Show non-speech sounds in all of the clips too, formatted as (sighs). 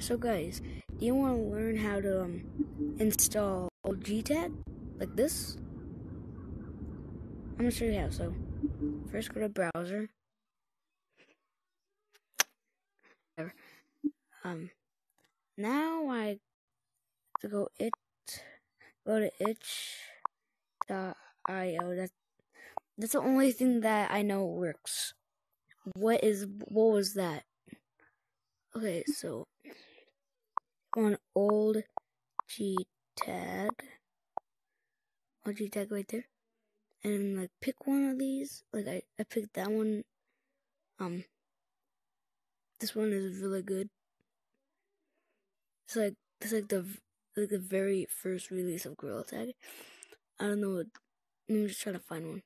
so guys, do you want to learn how to um, install GTAG like this? I'm gonna show you how. So, first go to browser. Um, now I to go it go to itch.io. That's that's the only thing that I know works. What is what was that? Okay, so on old G tag, old G tag right there, and like pick one of these. Like I I picked that one. Um, this one is really good. It's like it's like the like the very first release of Gorilla Tag. I don't know. I'm just trying to find one.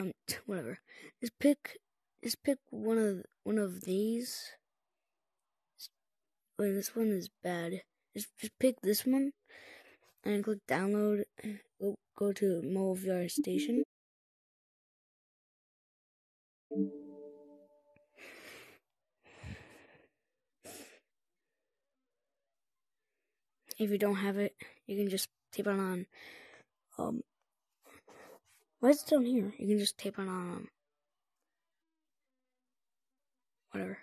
Um, (laughs) whatever. Just pick, just pick one of one of these. Wait, this one is bad. Just just pick this one, and click download. Go go to MobileVR Station. If you don't have it, you can just tape it on. Um, why is it down here? You can just tape it on. Whatever.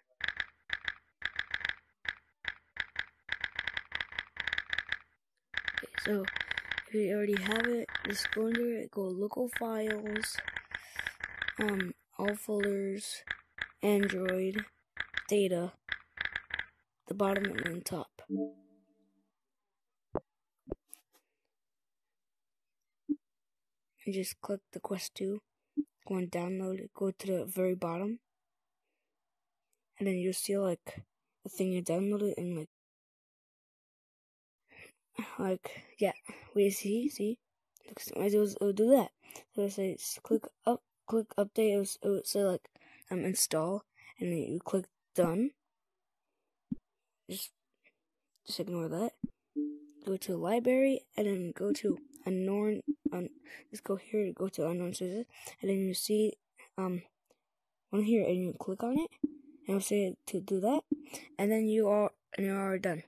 Okay, so if you already have it, just go under it. Go local files. Um, all folders, Android, data, the bottom and then top. and just click the Quest 2. Go and download it. Go to the very bottom. And then you'll see like the thing you downloaded and like (sighs) like yeah. Wait, see, see. Looks it was it'll do that. So it says click up click update it, was, it would say like um install and then you click done. Just just ignore that. Go to library and then go to unknown un, just go here to go to unknown sources and then you see um one here and you click on it and say to do that. And then you are and you are done